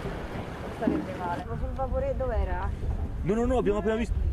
Non sarebbe male. Ma sul vapore dov'era? No, no, no, abbiamo appena visto.